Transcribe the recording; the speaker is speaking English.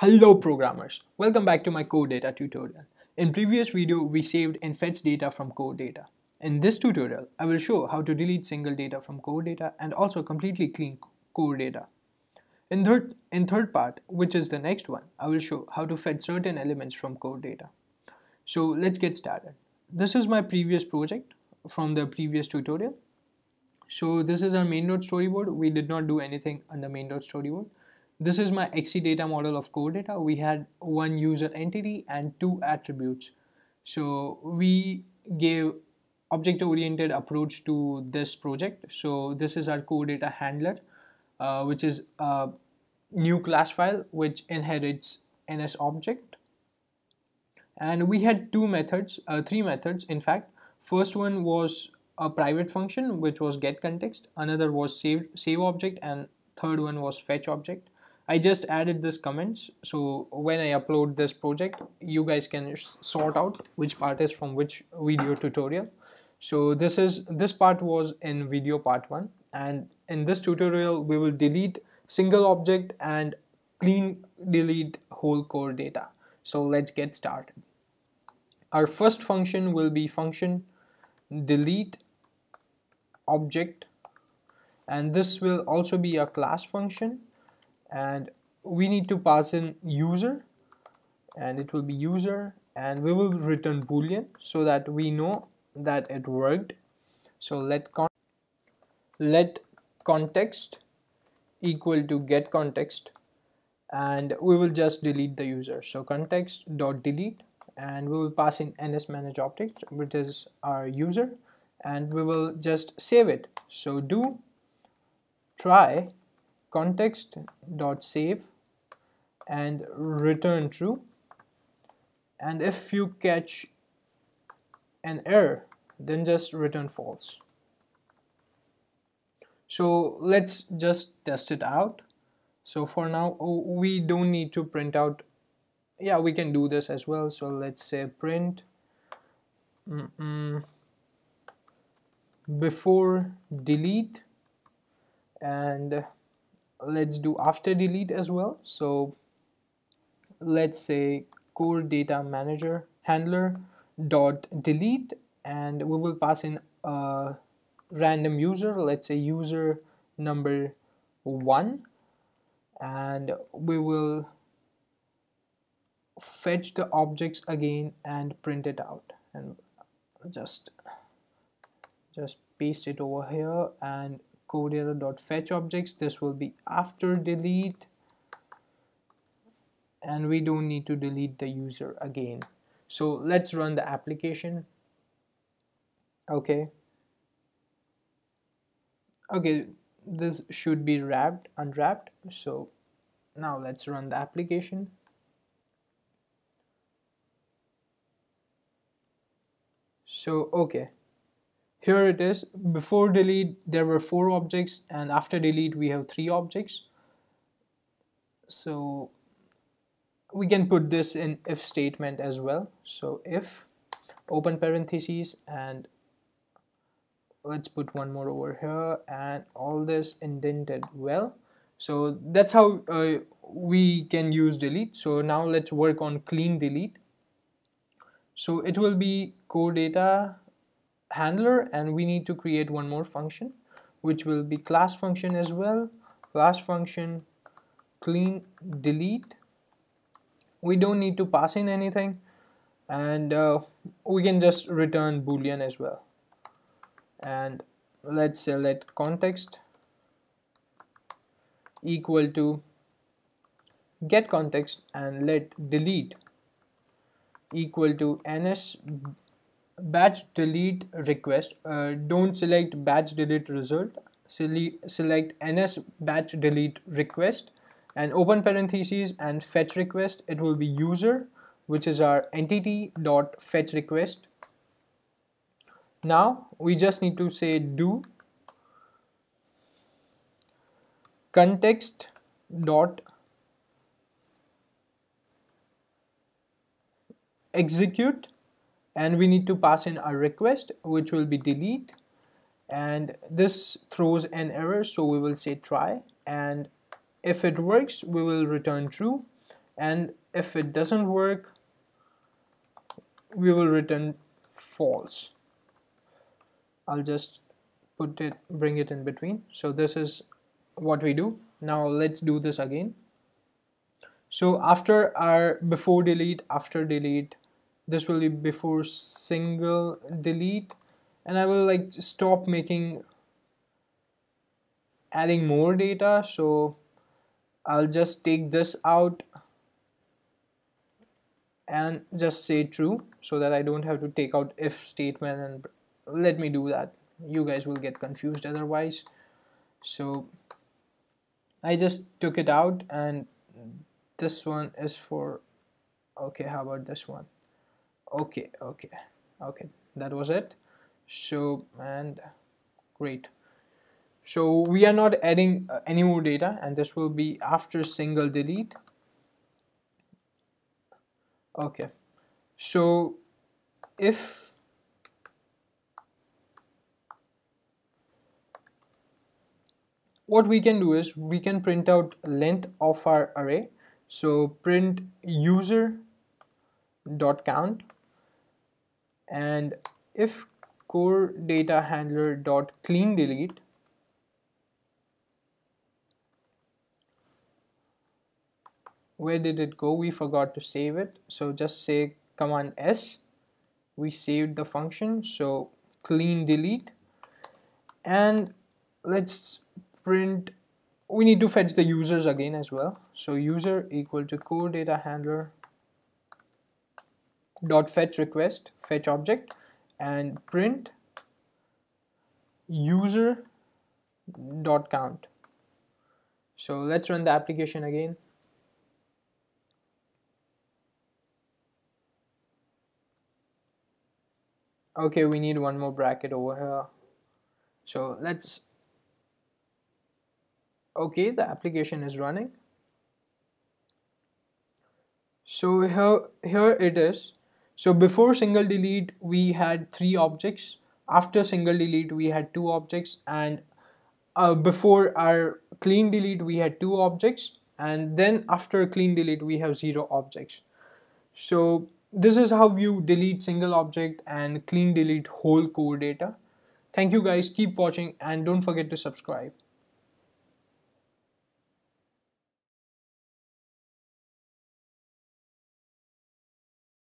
Hello programmers, welcome back to my core data tutorial. In previous video, we saved and fetched data from core data. In this tutorial, I will show how to delete single data from core data and also completely clean core data. In third, in third part, which is the next one, I will show how to fetch certain elements from core data. So let's get started. This is my previous project from the previous tutorial. So this is our main.storyboard. storyboard. We did not do anything on the main.storyboard. storyboard this is my XC data model of core data. We had one user entity and two attributes. So we gave object oriented approach to this project. So this is our core data handler, uh, which is a new class file which inherits NS object. And we had two methods, uh, three methods in fact. First one was a private function which was get context, another was save, save object and third one was fetch object. I just added this comments so when I upload this project you guys can sort out which part is from which video tutorial. So this is this part was in video part 1 and in this tutorial we will delete single object and clean delete whole core data. So let's get started. Our first function will be function delete object. And this will also be a class function and we need to pass in user and it will be user and we will return boolean so that we know that it worked. So let con let context equal to get context and we will just delete the user. So context dot delete and we will pass in ns manage object which is our user and we will just save it. So do try context dot save and return true. And if you catch an error then just return false. So let's just test it out. So for now oh, we don't need to print out. Yeah we can do this as well. So let's say print. Mm -mm, before delete and let's do after delete as well. So let's say core data manager handler dot delete and we will pass in a random user. Let's say user number one and we will fetch the objects again and print it out. And just just paste it over here and fetch objects. This will be after delete. And we don't need to delete the user again. So let's run the application. Okay. Okay this should be wrapped unwrapped. So now let's run the application. So okay here it is. Before delete there were four objects and after delete we have three objects. So we can put this in if statement as well. So if open parentheses and let's put one more over here and all this indented well. So that's how uh, we can use delete. So now let's work on clean delete. So it will be core data handler and we need to create one more function which will be class function as well. Class function clean delete. We don't need to pass in anything and uh, we can just return boolean as well. And let's say let context equal to get context and let delete equal to ns batch delete request uh, don't select batch delete result. Select ns batch delete request and open parentheses and fetch request. It will be user which is our entity dot fetch request. Now we just need to say do context dot execute and we need to pass in a request which will be delete. And this throws an error so we will say try. And if it works we will return true. And if it doesn't work we will return false. I'll just put it bring it in between. So this is what we do. Now let's do this again. So after our before delete after delete this will be before single delete. And I will like stop making adding more data. So I'll just take this out and just say true so that I don't have to take out if statement and let me do that. You guys will get confused otherwise. So I just took it out and this one is for okay how about this one okay okay okay. That was it. So and great. So we are not adding uh, any more data and this will be after single delete. Okay. So if what we can do is we can print out length of our array. So print user dot count and if core data handler dot clean delete where did it go? We forgot to save it. So just say command s. We saved the function. So clean delete. And let's print we need to fetch the users again as well. So user equal to core data handler dot fetch request fetch object and print user dot count. So let's run the application again. Okay we need one more bracket over here. So let's okay the application is running. So here here it is so before single delete we had three objects. After single delete we had two objects. And uh, before our clean delete we had two objects. And then after clean delete we have zero objects. So this is how you delete single object and clean delete whole core data. Thank you guys. Keep watching and don't forget to subscribe